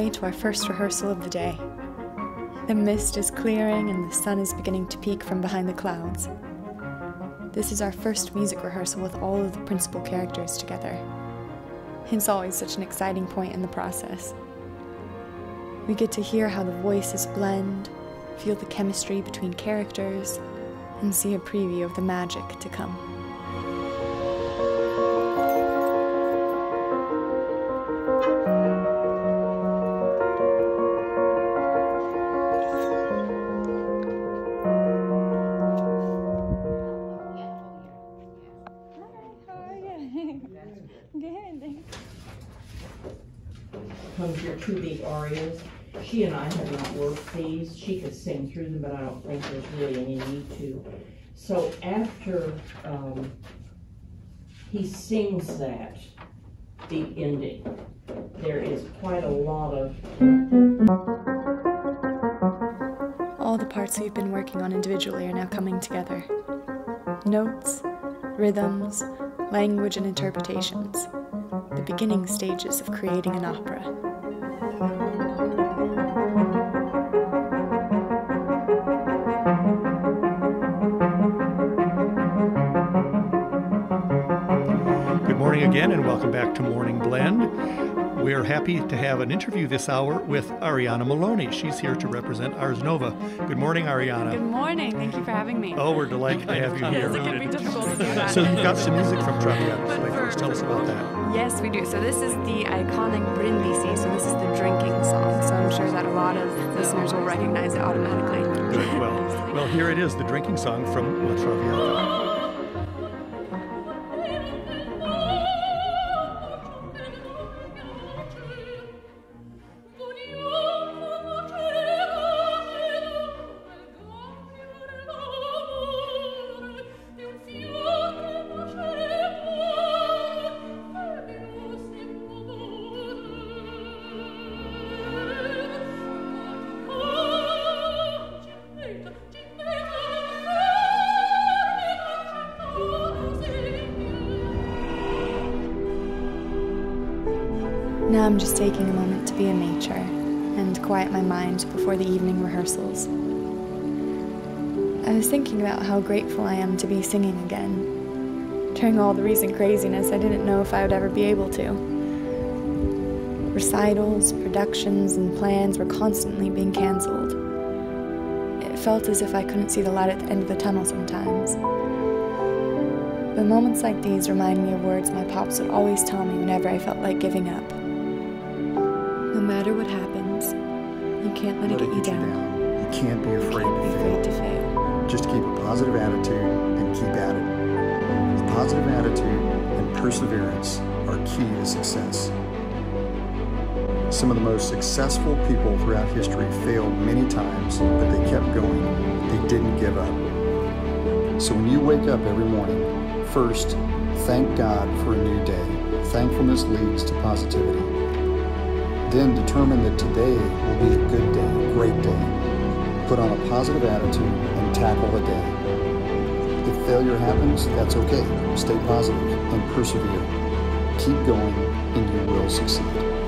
me to our first rehearsal of the day. The mist is clearing and the sun is beginning to peek from behind the clouds. This is our first music rehearsal with all of the principal characters together. It's always such an exciting point in the process. We get to hear how the voices blend, feel the chemistry between characters, and see a preview of the magic to come. Comes your two big arias. She and I have not worked these. She could sing through them, but I don't think there's really any need to. So after um, he sings that, the ending, there is quite a lot of. All the parts we've been working on individually are now coming together. Notes, rhythms, language, and interpretations. The beginning stages of creating an opera. Good morning again, and welcome back to Morning Blend. We're happy to have an interview this hour with Ariana Maloney. She's here to represent Ars Nova. Good morning, Ariana. Good morning. Thank you for having me. Oh, we're delighted to have you here. it can be difficult to do that. So you've got some music from Traviata. For- first, tell us about that. Yes, we do. So this is the iconic Brindisi. So this is the drinking song. So I'm sure that a lot of listeners will recognize it automatically. Good. Well, well, here it is, the drinking song from La Traviata. Now I'm just taking a moment to be in nature and quiet my mind before the evening rehearsals. I was thinking about how grateful I am to be singing again. During all the recent craziness, I didn't know if I would ever be able to. Recitals, productions, and plans were constantly being canceled. It felt as if I couldn't see the light at the end of the tunnel sometimes. But moments like these remind me of words my pops would always tell me whenever I felt like giving up. No matter what happens, you can't let, it get you down. You can't be afraid Can't be to afraid fail. to fail. Just keep a positive attitude and keep at it. A positive attitude and perseverance are key to success. Some of the most successful people throughout history failed many times, but they kept going. They didn't give up. So when you wake up every morning, first, thank God for a new day. Thankfulness leads to positivity. Then determine that today will be a good day, a great day. Put on a positive attitude and tackle the day. If failure happens, that's okay. Stay positive and persevere. Keep going, and you will succeed.